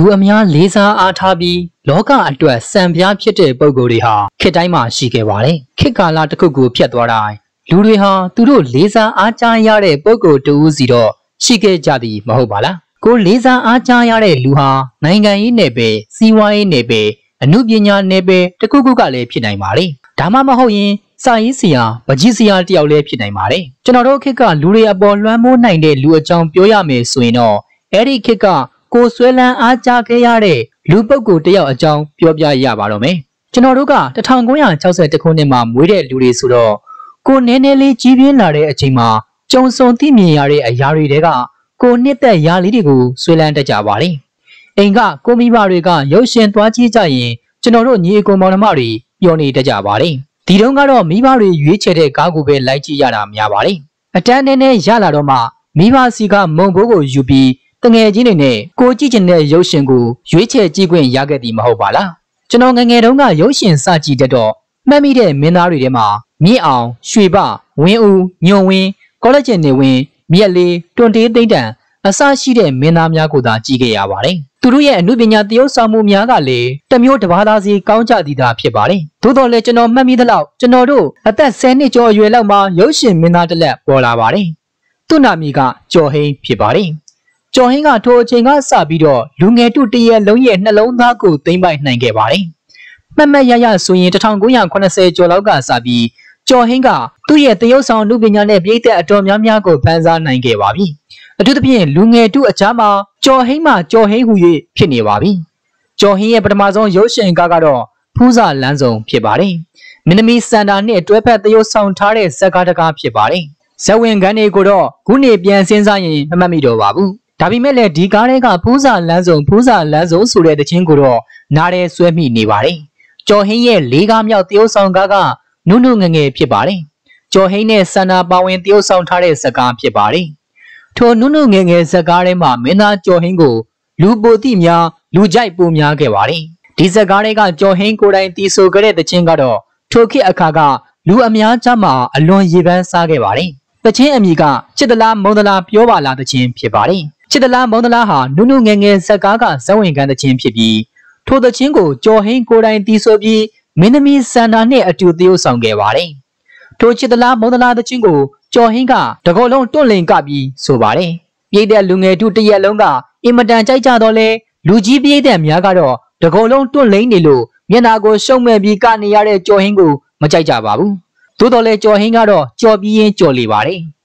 လူအများလေးစားအားထားပြီးလောကအတွက်စံပြားဖြစ်တဲ့ပုံကိုယ်တွေဟာခေတ်တိုင်းမှာရှိခဲ့ပါတယ်ခေတ်ကာလတစ်ခုကိုဖျက်သွားတိုင်းလူတွေဟာသူတို့လေးစားအားကြားရတဲ့ပုံကိုယ်တူးစီတော့ရှိခဲ့ကြသည်မဟုတ်ပါလားကိုလေးစားအားကြားရတဲ့လူဟာနိုင်ငံရေးနယ်ပယ်စီးပွားရေးနယ်ပယ်အမှုပညာနယ်ပယ်တစ်ခုခုကလည်းဖြစ်နိုင်ပါလေဒါမှမဟုတ်ရင်စာရေးဆရာပကြီးဆရာတယောက်လည်းဖြစ်နိုင်ပါတယ်ကျွန်တော်တို့ခေတ်ကလူတွေအပေါ်လွှမ်းမိုးနိုင်တဲ့လူအကြောင်းပြောရမယ်ဆိုရင်တော့အဲ့ဒီခေတ်က ကိုဆွဲလန်းအားကြားခဲ့ရတဲ့လူပုဂ္ဂိုလ်တယောက်အကြောင်းပြောပြရပါတော့မယ်ကျွန်တော်တို့က1960ခုနှစ်မှာမွေးတဲ့လူတွေဆိုတော့ကိုနည်းနည်းလေးကြီးပြင်းလာတဲ့အချိန်မှာကြုံစုံသိမြင်ရတဲ့အရာတွေတဲကကိုနှစ်သက်ရာလေးတွေကိုဆွဲလန်းတတ်ကြပါလေအိမ်ကကိုမိဘတွေကရုပ်ရှင်သွားကြည့်ကြရင်ကျွန်တော်တို့ညီအကိုမောင်နှမတွေပျော်နေတတ်ကြပါလေဒီတုန်းကတော့မိဘတွေရွေးချယ်တဲ့ကားကိုပဲလိုက်ကြည့်ရတာများပါလေအတန်းနဲ့နဲ့ရလာတော့မှမိဘစီကမုံဘိုးကိုယူပြီး တငယ်ချင်းတွေနဲ့ကိုကြည့်ချင်တဲ့ရုပ်ရှင်ကိုရွေးချယ်ကြည့်ခွင့်ရခဲ့သည်မဟုတ်ပါလားကျွန်တော်ငငယ်တုန်းကရုပ်ရှင်စကြည့်တတ်တော့မှတ်မိတဲ့မင်းသားတွေထဲမှာမြင့်အောင်ရွှေပဝင်းဦးညွန်ဝင်းကောလိပ်ကျင်နေဝင်းမြက်လေးတွန်တေးသိမ့်တန်အစရှိတဲ့မင်းသားများကိုသာကြည့်ခဲ့ရပါတယ်။သူတို့ရဲ့အမှုပညာတရုပ်ဆောင်မှုများကလည်းတမျိုးတစ်ပါးသားစီကောင်းကြသည်သာဖြစ်ပါတယ်။သို့တော်လည်းကျွန်တော်မှတ်မိသလောက်ကျွန်တော်တို့အသက်10နှစ်ကျော်အရွယ်လောက်မှာရုပ်ရှင်မင်းသားတစ်လက်ပေါ်လာပါတယ်။သူ့နာမည်ကကျော်ဟိန်းဖြစ်ပါတယ်။ ကျော်ဟင်းကထိုအချိန်ကစပြီးတော့လူငယ်တုတရက်လုံးရဲ့နှလုံးသားကိုသိမ့်ပိုက်နိုင်ခဲ့ပါတယ်။မှတ်မှတ်ရရဆိုရင်1980ကျော်လောက်ကစပြီးကျော်ဟင်းကသူ့ရဲ့တရုတ်ဆောင်လူပညာနဲ့ပြည်သက်အတော်များများကိုဖန်ဆားနိုင်ခဲ့ပါပြီ။အထူးသဖြင့်လူငယ်တုအချားမှာကျော်ဟင်းမှာကျော်ဟင်းဟူ၍ဖြစ်နေပါပြီ။ကျော်ဟင်းရဲ့ပထမဆုံးရုပ်ရှင်ကားကတော့ဖူးစာလန်းစုံဖြစ်ပါတယ်။မင်းသမီးစန္ဒာနဲ့တွဲဖက်တရုတ်ဆောင်ထားတဲ့ဇက်ကားတကားဖြစ်ပါတယ်။ဇက်ဝင်ကန်းတွေကိုတော့ခုနေပြန်စဉ်းစားရင်မမှတ်မိတော့ပါဘူး။ ဒါပေမဲ့လည်းဒီကားတွေကဖူးစာလန်းစုံဖူးစာလန်းစုံဆိုတဲ့တခြင်းကိုတော့နားရဲဆွဲမိနေပါတယ်။ကျော်ဟင်းရဲ့လေးကားမြောက်တရုတ်ဆောင်ကားကနုနုငငယ်ဖြစ်ပါတယ်။ကျော်ဟိန်းနဲ့ဆန္ဒပါဝင်တရုတ်ဆောင်ထားတဲ့ဇကားဖြစ်ပါတယ်။ထိုနုနုငငယ်ဇကားထဲမှာမင်းသားကျော်ဟိန်းကိုလူပိုတိများလူကြိုက်ပိုများခဲ့ပါတယ်။ဒီဇကားတွေကကျော်ဟိန်းကိုယ်တိုင်တီးဆိုခဲ့တဲ့တခြင်းကတော့ထိုခေတ်အခါကလူအများကြားမှာအလွန်ရေပန်းစားခဲ့ပါတယ်။တခြင်းအမိကချစ်တလားမုံတလားပြောပါလားတခြင်းဖြစ်ပါတယ်။ ချစ်တလားမုံတလားဟာနုနုငငယ်ဇကားကဇဝင်ကန်တခြင်းဖြစ်ပြီးထိုတခြင်းကိုကျော်ဟိန်းကိုယ်တိုင်တီးဆိုပြီးမင်းသမီးစန္ဒာနဲ့အတူသရုပ်ဆောင်ခဲ့ပါတယ်။ထိုချစ်တလားမုံတလားတချင်းကိုကျော်ဟင်းကတကောလုံးတွန့်လင်ကပြီးဆိုပါတယ်။ပြည်တဲ့လူငယ်တို့တရက်လုံးကအင်မတန်ကြိုက်ကြတော့လဲလူကြီးပြည်တဲ့များကတော့တကောလုံးတွန့်လိမ့်နေလို့မျက်နာကိုရှုံမဲ့ပြီးကနေရတဲ့ကျော်ဟင်းကိုမကြိုက်ကြပါဘူး။သို့တော်လဲကျော်ဟင်းကတော့ကြော်ပြီးရင်ကြော်လေပါတယ်။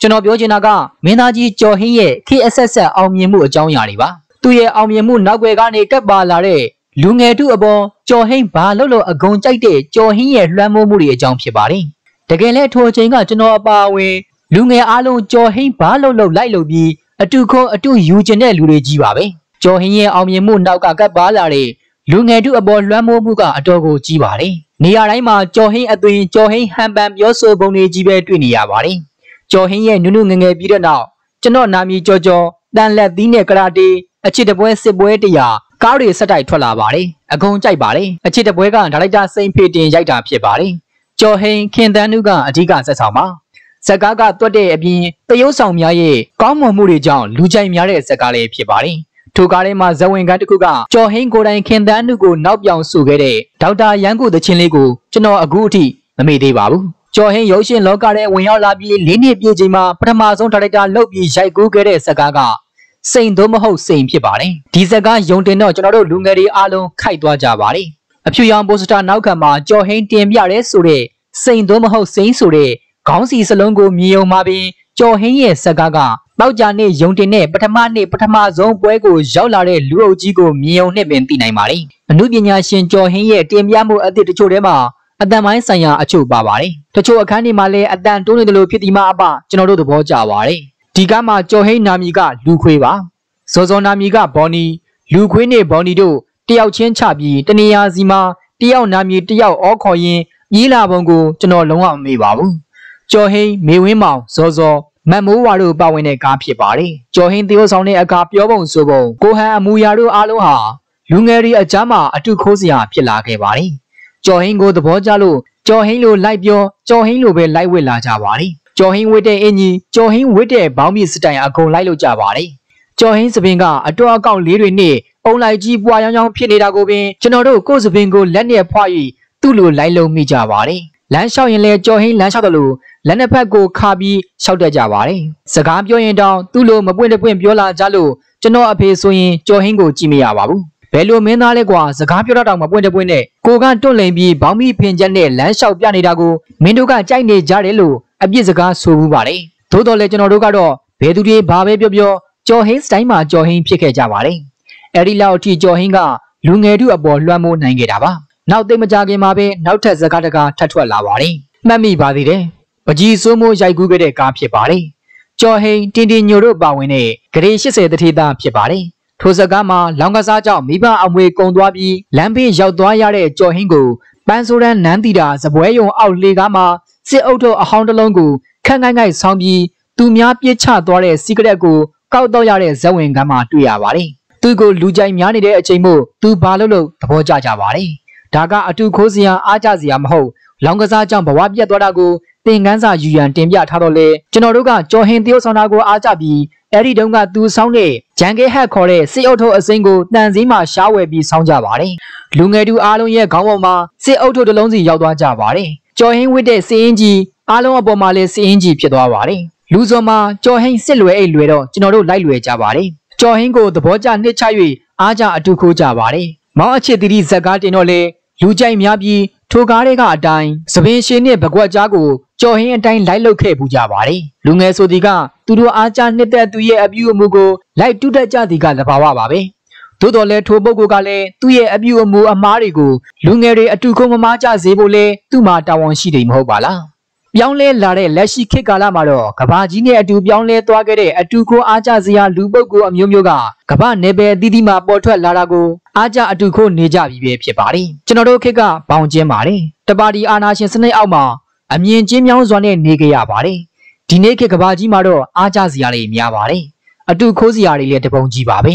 ကျွန်တော်ပြောချင်တာကမင်းသားကြီးကျော်ဟင်းရဲ့ခေအဆက်ဆက်အောင်မြင်မှုအကြောင်းအရာတွေပါ။သူ့ရဲ့အောင်မြင်မှုနောက်ွယ်ကနေကပ်ပါလာတဲ့လူငယ်တို့အပေါ်ကျော်ဟိန်းဘာလို့လို့အဂုံကြိုက်တဲ့ကျော်ဟင်းရဲ့လွှမ်းမိုးမှုတွေအကြောင်းဖြစ်ပါတယ်။တကယ်လဲထိုအချိန်ကကျွန်တော်အပါအဝင်လူငယ်အားလုံးကျော်ဟိန်းဘာလို့လို့လိုက်လို့ပြီးအတူခေါ်အတူယူကျင်တဲ့လူတွေကြီးပါပဲ။ကျော်ဟင်းရဲ့အောင်မြင်မှုနောက်ကကပ်ပါလာတဲ့လူငယ်တို့အပေါ်လွှမ်းမိုးမှုကအတော်ကိုကြီးပါတယ်။နေရာတိုင်းမှာကျော်ဟင်းအသွင်ကျော်ဟင်းဟန်ပန်ပြောဆိုပုံတွေကြီးပဲတွေ့နေရပါတယ်။ ကျော်ဟင်းရဲ့နုနုငငယ်ပြီးတဲ့နောက်ကျွန်တော်နာမည်ကျော်ကျော်တန်လက်သီးနဲ့ကရာတေအချစ်တပွဲစစ်ပွဲတရားကားတွေဆက်တိုက်ထွက်လာပါတယ်အကုန်ကြိုက်ပါတယ်အချစ်တပွဲကဒါရိုက်တာစိန်ဖေတင်ရိုက်တာဖြစ်ပါတယ်ကျော်ဟိန်ခင်တန်းနုကအဓိကဆက်ဆောင်ပါဇက်ကားကတွတ်တဲ့အပြင်တရုတ်ဆောင်များရဲ့ကောင်းမွန်မှုတွေကြောင့်လူကြိုက်များတဲ့ဇက်ကားလေးဖြစ်ပါတယ်ထိုကားထဲမှာဇဝင်ကန်းတစ်ခုကကျော်ဟိန်ကိုတိုင်ခင်တန်းနုကိုနောက်ပြောင်ဆိုခဲ့တဲ့ဒေါက်တာရန်ကိုသချင်းလေးကိုကျွန်တော်အခုအထိမမေ့သေးပါဘူး ကျော်ဟင်းရုပ်ရှင်လောကထဲဝင်ရောက်လာပြီး၄နှစ်ပြည့်ချိန်မှာပထမဆုံးဒါရိုက်တာလုပ်ပြီးရိုက်ကူးခဲ့တဲ့ဇက်ကားကစိန်သို့မဟုတ်စိန်ဖြစ်ပါတယ်ဒီဇက်ကယုံတင်တော့ကျွန်တော်တို့လူငယ်တွေအားလုံးခိုက်သွားကြပါတယ်အဖြူရောင်ပိုစတာနောက်ခံမှာကြော်ဟင်းတင်ပြရဲဆိုတဲ့စိန်သို့မဟုတ်စိန်ဆိုတဲ့ခေါင်းစီစလုံးကိုမြင်ုံမှာပင်ကြော်ဟင်းရဲ့ဇက်ကကပေါက်ကြနဲ့ယုံတင်နဲ့ပထမနေ့ပထမဆုံးပွဲကိုရောက်လာတဲ့လူအုပ်ကြီးကိုမြင်ုံနဲ့ပင်သိနိုင်ပါတယ်အမှုပညာရှင်ကြော်ဟင်းရဲ့တင်ပြမှုအသစ်တချို့ထဲမှာ အတန်ပိုင်းဆိုင်ရာအချို့ပါပါတယ်တချို့အခန်းတွေမှာလည်းအတန်တိုးနေတယ်လို့ဖြစ်ဒီမှာအပကျွန်တော်တို့သဘောကျပါတယ်ဒီကားမှာကျော်ဟိန်းနာမီကလူခွေးပါဇော်ဇော်နာမီကဘော်နီလူခွေးနဲ့ဘော်နီတို့တယောက်ချင်းချပြီးတနေရာစီမှာတယောက်နာမီတယောက်အောခေါ်ရင်ပြေးလာပုံကိုကျွန်တော်လုံးဝမမေ့ပါဘူးကျော်ဟိန်းမေဝင်းမောင်ဇော်ဇော်မတ်မိုးဝါတို့ပါဝင်တဲ့ကားဖြစ်ပါတယ်ကျော်ဟင်းသေယိုဆောင်တဲ့အခါပြောပုံဆိုပုံကိုဟန်အမူအရာတို့အားလုံးဟာလူငယ်တွေအကြမ်းမှာအတုခိုးစရာဖြစ်လာခဲ့ပါတယ် ကျော်ဟင်းကိုသဘောကျလို့ကျော်ဟင်းလိုလိုက်ပြောကျော်ဟင်းလိုပဲလိုက်ဝစ်လာကြပါတယ်ကျော်ဟင်းဝစ်တဲ့အင်ကြီးကျော်ဟင်းဝစ်တဲ့ဘောင်းမီစတိုင်အကုန်လိုက်လို့ကြပါတယ်ကျော်ဟင်းစပင်ကအတော်အကောက်လေးတွေနဲ့အုံလိုက်ကြီးပွားရောင်ရောင်ဖြစ်နေတာကိုပင်ကျွန်တော်တို့ကိုယ်စပင်ကိုလက်နဲ့ဖွာ၍သူ့လိုလိုက်လုံမိကြပါတယ်လမ်းလျှောက်ရင်လည်းကြော်ဟင်းလမ်းလျှောက်တယ်လို့လက်နှစ်ဖက်ကိုခါပြီးလျှောက်တတ်ကြပါတယ်စကားပြောရင်တောင်သူ့လိုမပွင့်တပွင့်ပြောလာကြလို့ကျွန်တော်အဖေဆိုရင်ကြော်ဟင်းကိုကြည့်မရပါဘူး ဘယ်လိုမင်းသားလဲကွာစကားပြောတော့တောင်မပွင့်တပွင့်နဲ့ကိုကတွန့်လိန်ပြီးဘောင်းမီဖင်ချက်နဲ့လမ်းလျှောက်ပြနေတာကိုမင်းတို့ကကြိုက်နေကြတယ်လို့အပြစ်စကားဆိုဘူးပါတယ်သို့တော်လည်းကျွန်တော်တို့ကတော့ဘယ်သူတွေဘာပဲပြောပြောကြော်ဟင်းစတိုင်းမှာကြော်ဟင်းဖြစ်ခဲ့ကြပါတယ်အဲဒီလောက်အထိကြော်ဟင်းကလူငယ်တို့အပေါ်လွှမ်းမိုးနိုင်ခဲ့တာပါနောက်သိမကြခင်မှာပဲနောက်ထပ်စကားတကားထပ်ထွက်လာပါတယ်မှတ်မိပါသေးတယ်ပကြီးစိုးမိုးရိုက်ကူးခဲ့တဲ့ကားဖြစ်ပါတယ်ကျော်ဟိန်တင်တင်ညိုတို့ပါဝင်တဲ့ဂရေ80တထေသားဖြစ်ပါတယ် ထိုစကားမှာလောင်ကစားကြောင့်မိဘအမွေကုံသွားပြီးလမ်းဘေးရောက်သွားရတဲ့ကျော်ဟင်းကိုပန်းဆိုးရန်နန်းတီတာစပွဲယုံအောက်လေကားမှာစစ်အုပ်ထုပ်အဟောင်းတစ်လုံးကိုခန့်ခိုင်းခိုင်းဆောင်းပြီးသူများပြစ်ချသွားတဲ့စီကရက်ကိုကောက်တော့ရတဲ့ဇဝင်ကမ်းမှာတွေ့ရပါတယ်။သူကိုလူကြိုက်များနေတဲ့အချိန်မို့သူဘာလို့လို့သဘောကျကြပါတယ်။ဒါကအတူခိုးစရာအားကြစရာမဟုတ်လောင်ကစားကြောင့်ဘဝပြတ်သွားတာကို သင်ခန်းစာယူရန်တင်ပြထားတော့လေကျွန်တော်တို့ကကြော်ဟင်တရုတ်ဆောင်တာကိုအားကြပြီးအဲ့ဒီတုန်းကသူဆောင်းတဲ့ဂျန်ကဲဟက်ခေါ်တဲ့စစ်အုပ်ထုပ်အစိမ်းကိုတန်စည်းမှာရှားဝယ်ပြီးဆောင်းကြပါတယ်လူငယ်တူအားလုံးရဲ့ခေါင်းပေါ်မှာစစ်အုပ်ထုပ်တစ်လုံးစီရောက်သွားကြပါတယ်ကြော်ဟင်းဝစ်တဲ့စီအင်းကြီးအားလုံးအပေါ်မှာလည်းစီအင်းကြီးဖြစ်သွားပါတယ်လူစော်မှာကြော်ဟင်းစစ်လွယ်အိတ်လွယ်တော့ကျွန်တော်တို့လိုက်လွယ်ကြပါတယ်ကြော်ဟင်းကိုသဘောကျနှစ်ချ၍အားကြအတူခိုးကြပါတယ်မောင်အချစ်တီဇက်ကားတင်တော့လေလူကြိုက်များပြီးထိုကားတွေကအတိုင်းသပင်ရှင်နဲ့ဘကွက်ကြားကို ကြော်ဟင်းအတိုင်းလိုက်လုခဲ့ပူကြပါတယ်လူငယ်ဆိုဒီကသူတို့အားကြနှစ်သက်သူရဲ့အပြုအမူကိုလိုက်တူးတက်ကြသည်ကသဘာဝပါပဲသို့တော်လည်းထိုပုဂ္ဂိုလ်ကလည်းသူ့ရဲ့အပြုအမူအမားတွေကိုလူငယ်တွေအတူခုံမမားကြစေဖို့လဲသူ့မှာတာဝန်ရှိတယ်မဟုတ်ပါလားပြောင်းလဲလာတဲ့လက်ရှိခေတ်ကာလမှာတော့ကဘာကြီးနဲ့အတူပြောင်းလဲသွားခဲ့တဲ့အတူခိုးအားကြစရာလူပုဂ္ဂိုလ်အမျိုးမျိုးကကဘာနယ်ပယ်အသီးသီးမှာပေါ်ထွက်လာတာကိုအားကြအတူခိုးနေကြပြီပဲဖြစ်ပါတယ်ကျွန်တော်တို့ခေတ်ကဘောင်ကျင်းပါတယ်တပါတီအာနာရှင်စနစ်အောက်မှာ အမြင်ချင်းမြောင်းစွာနဲ့နေကြရပါတယ်ဒီနေ့ခေတ်ကဘာကြီးမှာတော့အားကြစရာတွေများပါတယ်အတူခိုးစရာတွေလည်းတပုံကြီးပါပဲ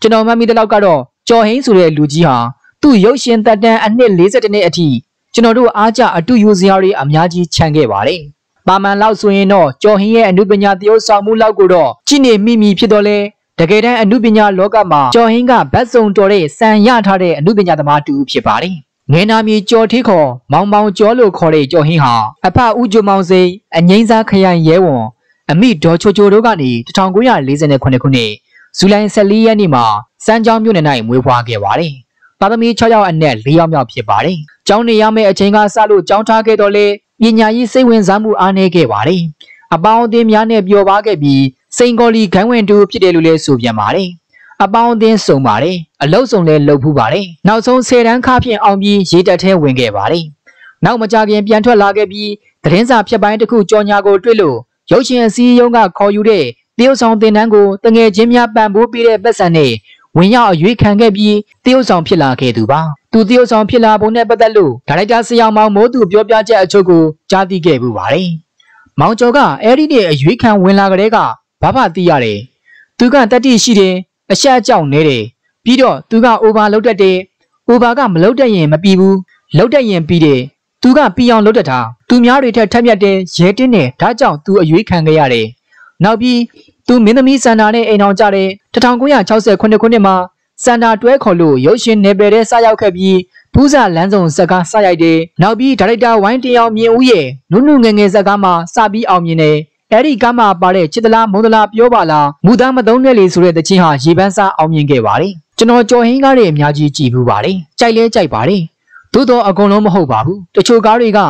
ကျွန်တော်မှတ်မိတဲ့လောက်ကတော့ကျော်ဟင်းဆိုတဲ့လူကြီးဟာသူ့ရုပ်ရှင်တက်တန်းအနှစ်40နှစ်အထိကျွန်တော်တို့အားကြအတူယူစရာတွေအများကြီးခြံခဲ့ပါတယ်။ပါမန်လောက်ဆိုရင်တော့ကျော်ဟင်းရဲ့အမှုပညာတရုပ်ဆောင်မှုလောက်ကိုတော့ကြည့်နေမိမိဖြစ်တော့လဲတကယ်တမ်းအမှုပညာလောကမှာကျော်ဟင်းကဗတ်စုံတော်တဲ့စံရထားတဲ့အမှုပညာသမားတူဖြစ်ပါတယ်။ ငယ်နာမီကျော်ထီးခေါ်မောင်မောင်ကျော်လို့ခေါ်တဲ့ကျော်ဟင်းဟာအဖဦးကျော်မောင်စိန်အငိမ့်စားခရိုင်ရဲဝန်အမိဒေါ်ချိုချိုတို့ကနေ1948ခုနှစ်ဇူလိုင်14ရက်နေ့မှာစမ်းချောင်းမြို့နယ်၌မွေးဖွားခဲ့ပါတယ်။သားသမီး6ယောက်အနက်4ယောက်မြောက်ဖြစ်ပါတယ်။ကျောင်းနေရမယ့်အချိန်ကစလို့ကျောင်းထားခဲ့တော့လေပညာရေးစိတ်ဝင်စားမှုအားနည်းခဲ့ပါတယ်။အပေါင်းအသင်းများနဲ့ပျော်ပါခဲ့ပြီးစိန်ကော်လီခိုင်းဝင်တူဖြစ်တယ်လို့လည်းဆိုပြန်ပါတယ်။ အပေါင်းအသင်းစုံပါတယ်။အလုတ်စုံလည်းလှုပ်ဖူးပါတယ်။နောက်ဆုံး10တန်းခါဖြင့်အောင်ပြီးရေတက်ထဲဝင်ခဲ့ပါတယ်။နောက်မကြခင်ပြန်ထွက်လာခဲ့ပြီးသတင်းစာဖြတ်ပိုင်းတစ်ခုကြော်ညာကိုတွေ့လို့ရုပ်ရှင်အစည်းအရုံးကခေါ်ယူတဲ့တရုတ်ဆောင်တင်တန်းကိုတငယ်ချင်းများပံ့ပိုးပေးတဲ့ပတ်စံနဲ့ဝင်ရောက်အရွေးခံခဲ့ပြီးတရုတ်ဆောင်ဖြစ်လာခဲ့သူပါသူတရုတ်ဆောင်ဖြစ်လာပုံနဲ့ပတ်သက်လို့ဒါရိုက်တာဆရာမောင်မိုးသူပြောပြချက်အချို့ကိုကြားသိခဲ့ပူပါတယ်မောင်ကျော်ကအဲ့ဒီနေ့အရွေးခံဝင်လာကြတဲ့ကဘာဖသိရတယ်သူကတတိရှိတယ် အရှက်အကြောက်နေတယ်ပြီးတော့သူကအိုဘာလောက်တတ်တယ်အိုဘာကမလောက်တတ်ရင်မပြီးဘူးလောက်တတ်ရင်ပြီးတယ်သူကပြီးအောင်လောက်တတ်တာသူများတွေထက်ထက်မြက်တဲ့ရဲတင်းနဲ့ဒါကြောင့်သူအရွေးခံခဲ့ရတယ်နောက်ပြီးသူမင်းသမီးစန္ဒာနဲ့အိမ်အောင်ကြတဲ့1968ခုနှစ်မှာစန္ဒာတွဲခေါ်လို့ရုပ်ရှင်နယ်ပယ်ထဲစရောက်ခဲ့ပြီးဖူးစာလမ်းဆောင်ဇက်ကားစရိုက်တယ်။နောက်ပြီးဒါရိုက်တာဝိုင်းတင်အောင်မြင်ဦးရဲ့နုနုငငယ်ဇက်ကားမှာစပြီးအောင်မြင်တယ်။ အဲဒီကားမှာပါတဲ့ချစ်တလားမုံတလားပြောပါလားမူသားမသုံးနဲ့လေဆိုတဲ့တခြင်းဟာရေပန်းစားအောင်မြင်ခဲ့ပါတယ်။ကျွန်တော်ကြော်ဟင်းကားတွေအများကြီးကြည်ဘူးပါတယ်။ကြိုက်လဲကြိုက်ပါတယ်။သို့တော့အကုန်လုံးမဟုတ်ပါဘူး။တချို့ကားတွေက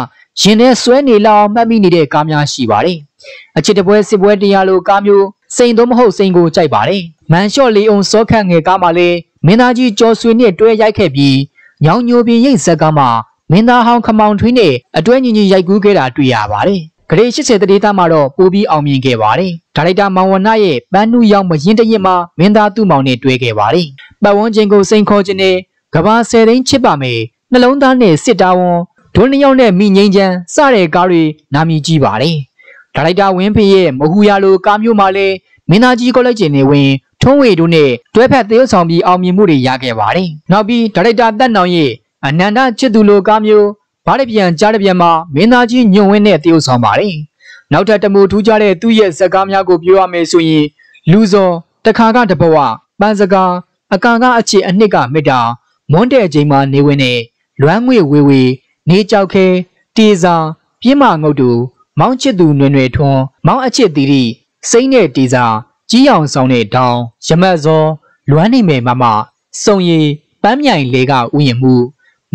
ရင်ထဲဆွဲနေလောက်မှတ်မိနေတဲ့ကားများရှိပါတယ်။အချစ်တပွဲစစ်ပွဲတရားလိုကားမျိုးစိန်တော့မဟုတ်စိန်ကိုကြိုက်ပါတယ်။မန်လျှော့လေးအောင်စောခန့်ငယ်ကားမှလည်းမင်းသားကြီးကျော်ဆွေနဲ့တွဲရိုက်ခဲ့ပြီးညောင်ညိုပင်ရိတ်ဇက်ကားမှာမင်းသားဟောင်းခမောင်ထွေးနဲ့အတွဲညီညီရိုက်ကူးခဲ့တာတွေ့ရပါတယ်။ ဂရေ80တရေသားမှာတော့ပိုပြီးအောင်မြင်ခဲ့ပါတယ်။ဒါရိုက်တာမောင်ဝနရဲ့ပန်းနုရောက်မရင်တရင်မှာမင်းသားသူ့မောင်နဲ့တွဲခဲ့ပါတယ်။ပတ်ဝန်းကျင်ကိုစိန်ခေါ်ခြင်းနဲ့ကဘာဆယ်သိန်းချစ်ပါမယ်။နှလုံးသားနဲ့စစ်တာဝန်ဒွန်းနှစ်ယောက်နဲ့မိငိမ့်ချမ်းစတဲ့ကားတွေနာမည်ကြီးပါတယ်။ဒါရိုက်တာဝင်းဖေရဲ့မဟူရလိုကားမျိုးမှာလည်းမင်းသားကြီးကောလိပ်ကျင်နေဝင်ထုံးဝေတို့နဲ့တွဲဖက်သရုပ်ဆောင်ပြီးအောင်မြင်မှုတွေရခဲ့ပါတယ်။နောက်ပြီးဒါရိုက်တာတက်နောင်ရဲ့အနန္တချစ်သူလိုကားမျိုး ဘားတပြန်ကြားတပြန်မှာမင်းသားကြီးညွန့်ဝင်းနဲ့သရုပ်ဆောင်ပါတယ်။နောက်ထပ်တမူထူးခြားတဲ့သူ့ရဲ့ဇာတ်ကားများကိုပြောရမယ်ဆိုရင်လူစောတခါကတဘဝပန်းစကားအကာကအချစ်အနှစ်ကမေတ္တာမွန်းတဲ့ချိန်မှာနေဝင်နေလွမ်းငွေဝေဝေနေကြောက်ခဲတေစာပြင်းမငုတ်တူမောင်းချစ်သူနွယ်နွယ်ထွန်းမောင်းအချစ်တီရီစိမ့်နဲ့တေစာကြီးအောင်ဆောင်တဲ့တောင်ရမတ်စောလွမ်းနေမယ်မမစုံရီပန်းမြိုင်လေကဥယျာဉ်မှု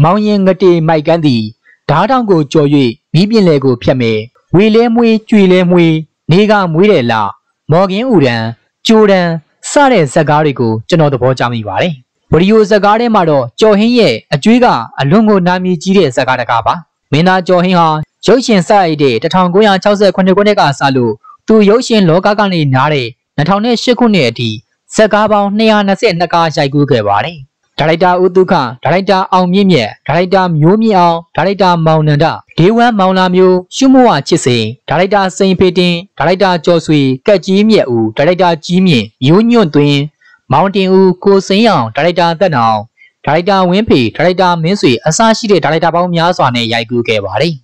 မောင်ရင်ငတေမိုက်ကန်းသည် ဓားတောင်ကိုကြော်၍မိပြင်လေကိုဖြတ်မယ်ဝေလဲမွေးကြွေလဲမွေးနေကမွေးတယ်လားမော်ကင်းဦးရန်ကျိုးတန်စတဲ့ဇက်ကားတွေကိုကျွန်တော်သဘောကျမိပါတယ်ဗီဒီယိုဇက်ကားထဲမှာတော့ကျော်ဟင်းရဲ့အကျွေးကအလွန်ကိုနာမည်ကြီးတဲ့ဇက်ကားတကားပါမင်းသားကျော်ဟင်းဟာရုပ်ရှင်စရိုက်တဲ့1968ခုနှစ်ကစလို့သူရုပ်ရှင်လောကကနေနားတဲ့2008ခုနှစ်အထိဇက်ကားပေါင်း222ကားရိုက်ကူးခဲ့ပါတယ် ဒါရိုက်တာဦးတုခဒါရိုက်တာအောင်မြင့်မြတ်ဒါရိုက်တာမျိုးမြင့်အောင်ဒါရိုက်တာမောင်နန္ဒဒေဝမ်မောင်လာမျိုးရှုမဝချစ်စိန်ဒါရိုက်တာစိန်ဖေတင်ဒါရိုက်တာကျော်ဆွေကက်ကြီးမြတ်ဦးဒါရိုက်တာကြီးမြင့်မျိုးညွန့်သွင်းမောင်တင်ဦးကိုစိန်အောင်ဒါရိုက်တာသက်နောင်ဒါရိုက်တာဝင်းဖေဒါရိုက်တာမင်းဆွေအစရှိတဲ့ဒါရိုက်တာပေါင်းများစွာနဲ့ရိုက်ကူးခဲ့ပါတယ်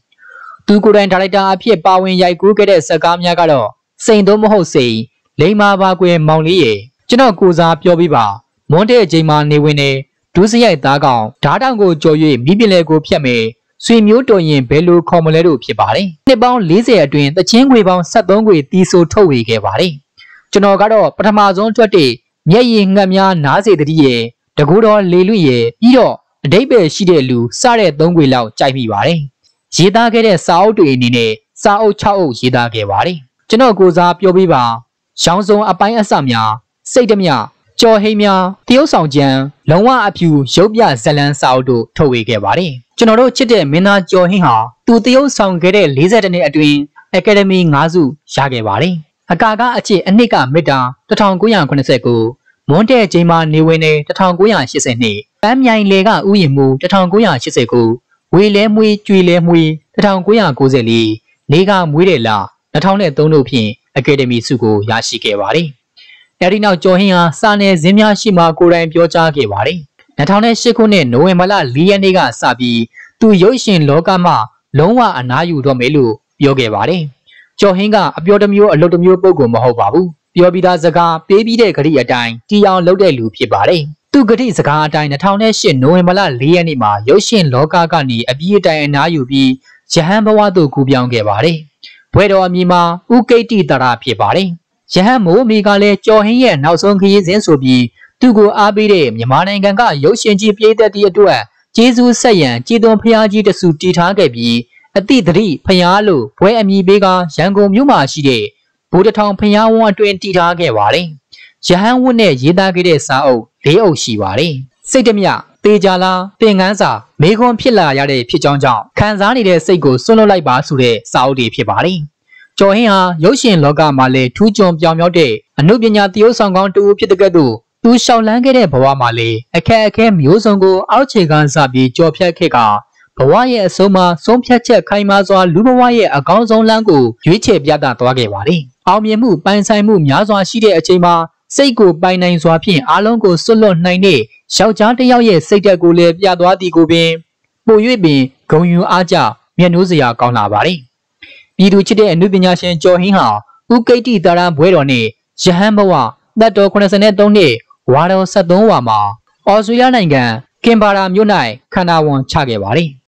သူကိုယ်တိုင်ဒါရိုက်တာအဖြစ်ပါဝင်ရိုက်ကူးခဲ့တဲ့ဇာတ်ကားများကတော့စိန်သုံးမဟုတ်စိန်လိမ္မာပါကွယ်မောင်လေးရေကျွန်တော်ကိုစားပြောပြပါ မွန်းတဲ့အချိန်မှာနေဝင်နေဒူးစရိုက်သားကောင်ဓားတောင်ကိုကြော်၍မိပြလဲကိုဖြတ်မယ်ဆွေမျိုးတော်ရင်ဘယ်လိုခေါ်မလဲတို့ဖြစ်ပါတယ်နှစ်ပေါင်း40အတွင်းတချင်းခွေပေါင်း73ခွေတီးဆိုထုတ်ဝေခဲ့ပါတယ်ကျွန်တော်ကတော့ပထမဆုံးထွက်တဲ့မျက်ရည်ငှက်များနားစေတည်းရဲ့တကူတော်လေလွင့်ရဲ့ပြီးတော့အတိတ်ပဲရှိတဲ့လူစတဲ့သုံးခွေလောက်ကြိုက်မိပါတယ်ရေးသားခဲ့တဲ့စာအုပ်တွေအနေနဲ့စာအုပ်6အုပ်ရေးသားခဲ့ပါတယ်ကျွန်တော်ကိုစားပြောပြပါရောင်စုံအပိုင်းအစများစိတ်တမျှ ကျော်ဟိများတရုတ်ဆောင်ကျန်လုံးဝအဖြူရုပ်ပြဇလန်းစာအုပ်တို့ထုတ်ဝေခဲ့ပါတယ်ကျွန်တော်တို့ချစ်တဲ့မင်းသားကျော်ဟင်းဟာသူတရုတ်ဆောင်ခဲ့တဲ့40နှစ်အတွင်းအကယ်ဒမီ9စုရခဲ့ပါတယ်အကာကအချစ်အနှစ်ကမေတ္တာ1989မွန်းတဲ့ချိန်မှာနေဝင်နေ1980နှစ်ပန်းမြိုင်လေကဥယျာဉ်မှု1989ဝေလဲမွေးကြွေလဲမွေး1994နေကမွေးတယ်လား2003တို့ဖြင့်အကယ်ဒမီဆုကိုရရှိခဲ့ပါတယ် အဲဒီနောက်ကျော်ဟင်းဟာစာနယ်ဇင်းများရှိမှကိုယ်တိုင်ပြောကြားခဲ့ပါတယ်2008ခုနှစ်နိုဝင်ဘာလ4ရက်နေ့ကစပြီးသူရုပ်ရှင်လောကမှာလုံးဝအနားယူတော့မယ်လို့ပြောခဲ့ပါတယ်ကျော်ဟင်းကအပြောတစ်မျိုးအလုပ်တစ်မျိုးပုံကမဟုတ်ပါဘူးပြောပြီးသားစကားပေးပြီးတဲ့ဂရိအတိုင်းတီအောင်လုပ်တဲ့လူဖြစ်ပါတယ်သူဂရိစကားအတိုင်း2008နိုဝင်ဘာလ4ရက်နေ့မှာရုပ်ရှင်လောကကနေအပြည့်အတိုင်အနားယူပြီးရဟန်းဘဝသို့ကူးပြောင်းခဲ့ပါတယ်ဘွဲတော်အမည်မှာဥကိတ္တိတရာဖြစ်ပါတယ် ရဟန်းမိုးမီကလည်းကျော်ဟင်းရဲ့နောက်ဆုံးခရီးစဉ်ဆိုပြီးသူ့ကိုအားပေးတဲ့မြန်မာနိုင်ငံကရုပ်ရှင်ကြီးပြည်သက်သည့်အတွက်ကျေးဇူးဆက်ရန်ကြည်သွန်ဖျားကြီးတဆူတည်ထားခဲ့ပြီးအတိတတိဖျားလို့ဘွဲအမည်ပေးကရန်ကုန်မြို့မှာရှိတဲ့ဘူတထောင်ဖျားဝန်းအတွင်တည်ထားခဲ့ပါတယ်။ရဟန်းဝတ်နဲ့ရေးသားခဲ့တဲ့စာအုပ်၄အုပ်ရှိပါတယ်။စိတ်တမြတေကြလားသင်ငန်းစာမေခွန်းဖြစ်လာရတဲ့ဖြစ်ကြောင်းကြောင့်ခံစားနေတဲ့စိတ်ကိုစွန့်လွတ်လိုက်ပါဆိုတဲ့စာအုပ်တွေဖြစ်ပါတယ်။ ကျော်ဟင်းဟာရုပ်ရှင်လောကမှာလည်းထူးချွန်ပြောင်မြောက်တဲ့အမှုပညာသရုပ်ဆောင်ကောင်းတူဖြစ်တဲ့ကဲ့သို့သူရှောက်လန်းခဲ့တဲ့ဘဝမှာလည်းအခက်အခဲမျိုးစုံကိုအောက်ခြေကစပြီးကြော်ဖြတ်ခဲ့ကဘဝရဲ့အဆုံးမှာဆုံးဖြတ်ချက်ခိုင်မာစွာလူဘဝရဲ့အကောင်းဆုံးလမ်းကိုရွေးချယ်ပြသသွားခဲ့ပါတယ်။အောင်မြင်မှုပိုင်ဆိုင်မှုများစွာရှိတဲ့အချိန်မှာစိတ်ကိုပိုင်နိုင်စွာဖြင့်အားလုံးကိုစွတ်လွတ်နိုင်တဲ့ယောက်ျားတစ်ယောက်ရဲ့စိတ်ဓာတ်ကိုလည်းပြသွားသည်ကိုပင်ပို၍ပင်ဂုံယူအားကြမျက်နှိုးစရာကောင်းလာပါတယ်။ ပြည်သူချစ်တဲ့အမှုပညာရှင်ကျော်ဟင်းဟာဥကိတိတာရန်ဘွဲတော်နဲ့ယဟန်ဘဝသက်တော်83နှစ်ဝါတော်73ဝါမှာအော်စတြေးလျနိုင်ငံကင်ဘာရာမြို့၌ခန္ဓာဝန်ချခဲ့ပါတယ်